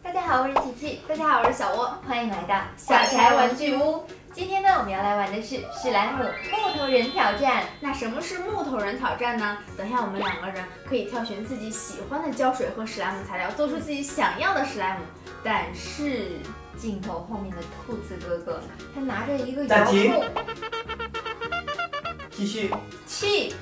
大家好，我是琪琪。大家好，我是小窝。欢迎来到小柴玩具屋。今天呢，我们要来玩的是史莱姆木头人挑战。那什么是木头人挑战呢？等下我们两个人可以挑选自己喜欢的胶水和史莱姆材料，做出自己想要的史莱姆。但是镜头后面的兔子哥哥，他拿着一个遥控继续，器，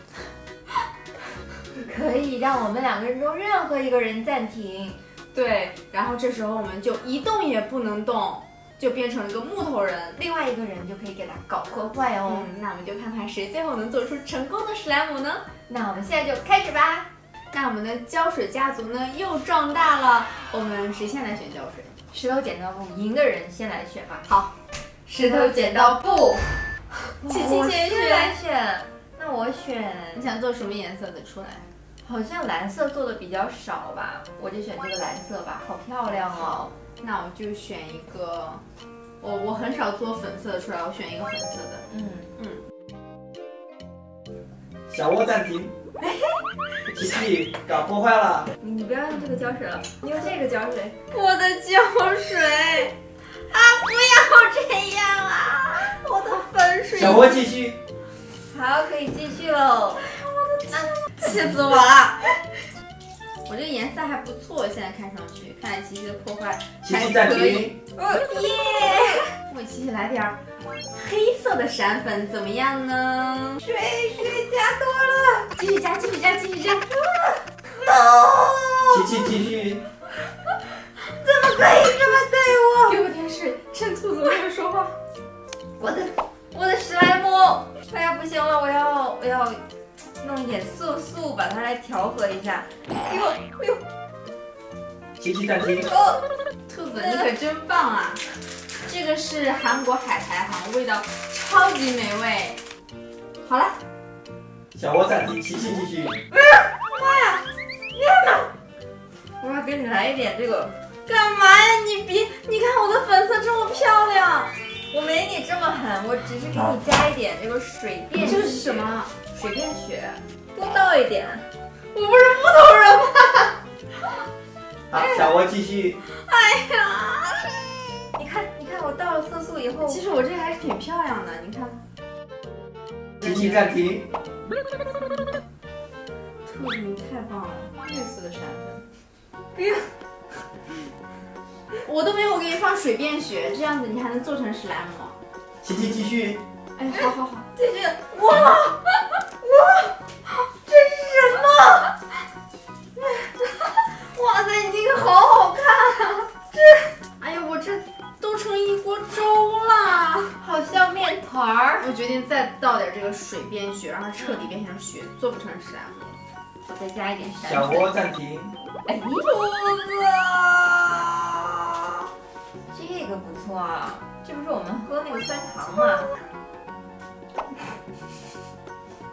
可以让我们两个人中任何一个人暂停。对，然后这时候我们就一动也不能动，就变成了一个木头人。另外一个人就可以给他搞破坏哦。嗯，那我们就看看谁最后能做出成功的史莱姆呢？那我们现在就开始吧。那我们的胶水家族呢又壮大了。我们谁先来选胶水？石头剪刀布，赢的人先来选吧。好，石头剪刀布，琪琪先选来选。那我选，你想做什么颜色的出来？好像蓝色做的比较少吧，我就选这个蓝色吧，好漂亮哦。那我就选一个，我我很少做粉色的出来，我选一个粉色的。嗯嗯，小窝暂停。琪琪搞破坏了，你你不要用这个胶水了，你用这个胶水。我的胶水啊！不要这样啊！我的粉水小窝继续，气死我了！我这颜色还不错，现在看上去，看来琪琪的破坏还可以。耶！为琪琪来点儿黑色的闪粉怎么样呢？水水加多了，继续加，继续加，继续加！No！琪琪继续，怎 么可以这么对我？给我点水，趁兔子没有说话。我的我的史莱姆，哎呀不行了，我要我要弄一点色素把它来调和一下。哎呦哎呦，琪琪暂停。哦，兔子，你可真棒啊！这个是韩国海苔哈，味道超级美味。好了，小窝暂停，琪琪继续妈呀天呐。我要给你来一点这个，干嘛呀？你别，你看我的粉色这么漂亮。我没你这么狠，我只是给你加一点这个水变这个是什么？水变血，多倒一点。我不是木头人吗？好，小窝继续。哎呀，你看，你看，我倒了色素以后，其实我这个还是挺漂亮的，你看。琪琪暂停。兔子你太棒了，绿色的闪粉。哎呀，我都没有给你放水变血，这样子你还能做成史莱姆。琪琪继续。哎，好好好，继续哇哇，这是什么？哇塞，你这个好好看啊！这哎呀，我这都成一锅粥了。好像面团儿。我决定再倒点这个水变雪，让它彻底变成雪，做不成史莱姆了。我再加一点山小粉。窝暂停。哎，兔子啊，这个不错啊，这不是我们喝那个酸糖吗？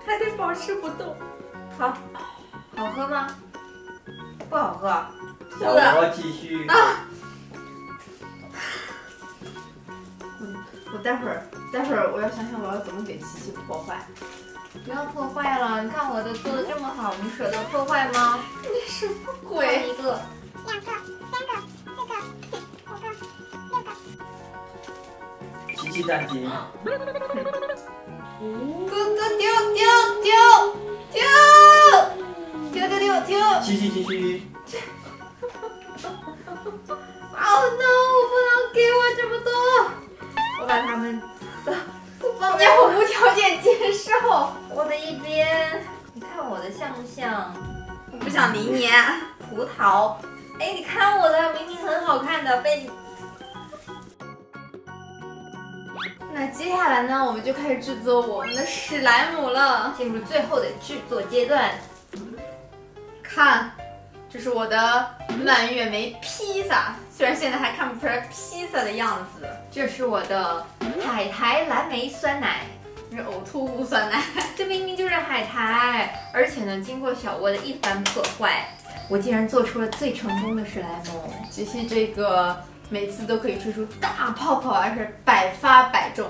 还得保持不动。好，好喝吗？不好喝。小窝继续。我待会儿，待会儿我要想想我要怎么给琪琪破坏。不要破坏了，你看我的做的这么好，你舍得破坏吗？你什么鬼？一个，两个、三个、四个、五个、六个。琪琪暂停。哥哥丢丢丢丢丢丢琪琪继续。！Oh no！不能给我这么多，我把它们都都放在我要无条件接受。我的一边。你看我的像不像我不想理你。葡萄？哎，你看我的，明明很好看的，被你那接下来呢，我们就开始制作我们的史莱姆了。进入最后的制作阶段。看，这是我的蔓越莓披萨，虽然现在还看不出来披萨的样子，这是我的海苔蓝莓酸奶，这是呕吐物酸奶。这明明就是海苔，而且呢，经过小窝的一番破坏，我竟然做出了最成功的史莱姆。只是这个每次都可以吹出大泡泡，而且百发百中。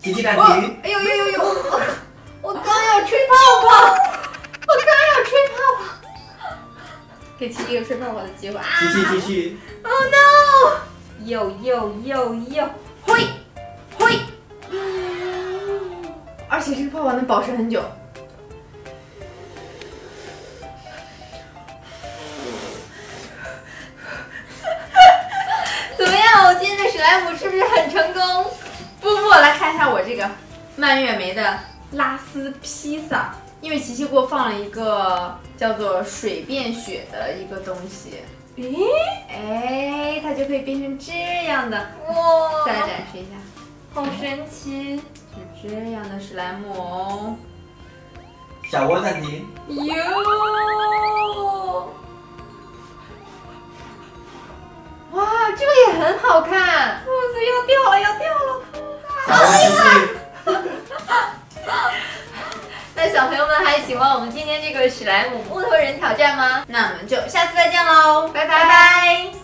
琪琪暂哦停。哎呦呦呦呦！我刚要吹泡泡，我刚要吹泡泡，给琪琪一个吹泡泡的机会啊。琪琪继续，Oh no！又又又又，嘿，嘿，而且这个泡泡能保持很久。怎么样？我今天的史莱姆是不是很成功？不不，来看一下我这个蔓越莓的拉丝披萨，因为琪琪给我放了一个叫做水变雪的一个东西，咦，哎，它就可以变成这样的。哇，再来展示一下，好神奇！是这样的史莱姆哦。小窝暂停，哟，哇，这个也很好看。裤子要掉了，要掉了！小小朋友们还喜欢我们今天这个史莱姆木头人挑战吗？那我们就下次再见喽拜拜。